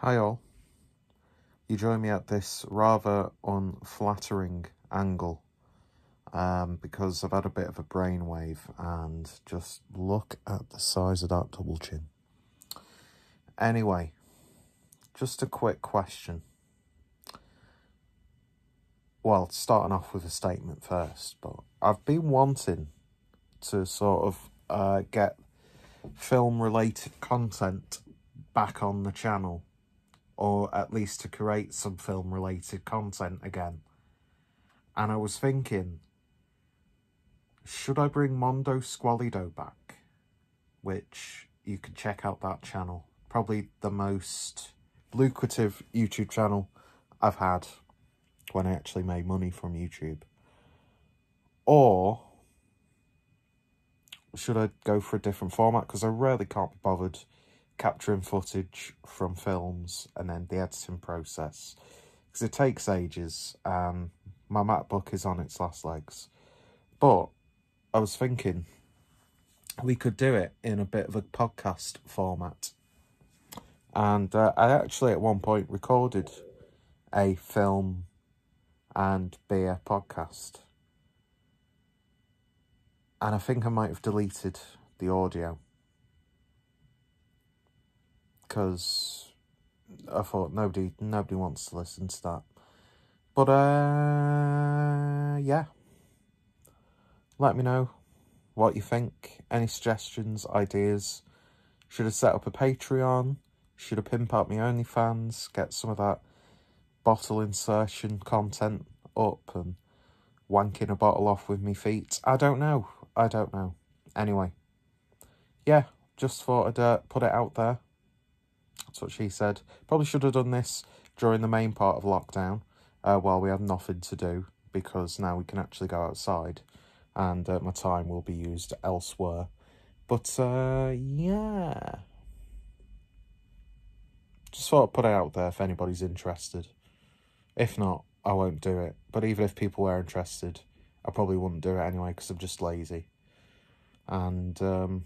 Hi all. You join me at this rather unflattering angle um, because I've had a bit of a brainwave and just look at the size of that double chin. Anyway, just a quick question. Well, starting off with a statement first, but I've been wanting to sort of uh, get film related content back on the channel or at least to create some film related content again. And I was thinking, should I bring Mondo Squallido back? Which you can check out that channel. Probably the most lucrative YouTube channel I've had when I actually made money from YouTube. Or should I go for a different format? Because I really can't be bothered capturing footage from films and then the editing process because it takes ages and my MacBook is on its last legs. But I was thinking we could do it in a bit of a podcast format. And uh, I actually at one point recorded a film and beer podcast. And I think I might have deleted the audio because I thought nobody nobody wants to listen to that. But uh, yeah, let me know what you think. Any suggestions, ideas? Should I set up a Patreon? Should I pimp out my OnlyFans? Get some of that bottle insertion content up and wanking a bottle off with me feet? I don't know. I don't know. Anyway, yeah, just thought I'd uh, put it out there. That's what she said. Probably should have done this during the main part of lockdown uh, while we have nothing to do because now we can actually go outside and uh, my time will be used elsewhere. But uh, yeah. Just thought I'd put it out there if anybody's interested. If not, I won't do it. But even if people were interested, I probably wouldn't do it anyway because I'm just lazy. And um,